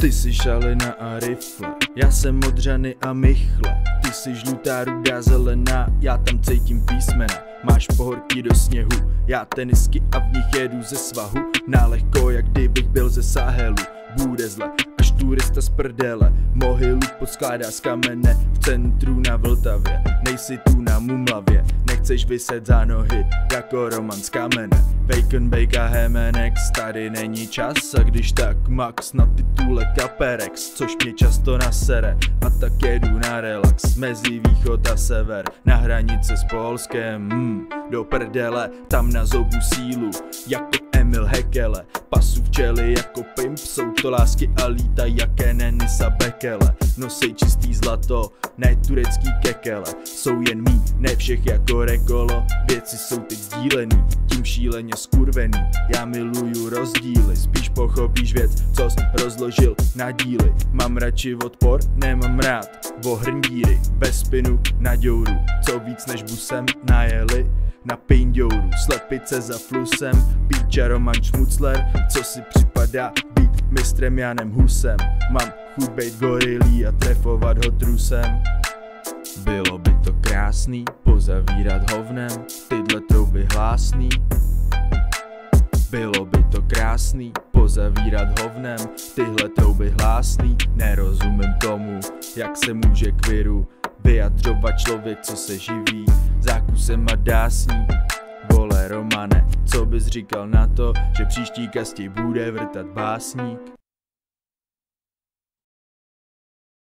Ty jsi šalina a rifle, já jsem modřany a michle. Ty jsi žlutá, rudá, zelená, já tam cítím písmena. Máš pohorky do sněhu, já tenisky a v nich jedu ze svahu. Nálehko, jak kdybych byl ze Sahelu Bude zle, až turista z prdele. Mohylu podskládá z kamene v centru na Vltavě Nejsi tu na Mumlavě, nechceš vyset za nohy jako Roman z kamene. Bacon, bake a Hemenex, tady není čas. A když tak max na titule Caperex, což mě často nasere. A tak jedu na relax mezi východ a sever, na hranice s Polskem, mm, do prdele, tam na zobu sílu, jako Emil Hekele, pasu včely jako pimp, jsou to lásky a líta jaké Nenisa Bekele, nosej čistý zlato, ne turecký kekele, jsou jen mý, ne všech jako rekolo, věci jsou teď sdílený, tím šíleně skurvený. Já miluju rozdíly, spíš pochopíš věc, co jsi rozložil na díly. Mám radši odpor, nemám rád vohrndíry. Bez spinu na děuru, co víc než busem najeli na pindouru, slepice za flusem, píča Roman Šmucler, co si připadá být mistrem Janem Husem. Mám chuť bejt gorilí a trefovat ho trusem. Bylo by to krásný, pozavírat hovnem, tyhle trouby hlásný. Bylo by to krásný, pozavírat hovnem, tyhle trouby hlásný. Nerozumím tomu, jak se může k viru vyjadřovat člověk, co se živí zákusem a dásní. Vole Romane, co bys říkal na to, že příští kasti bude vrtat básník?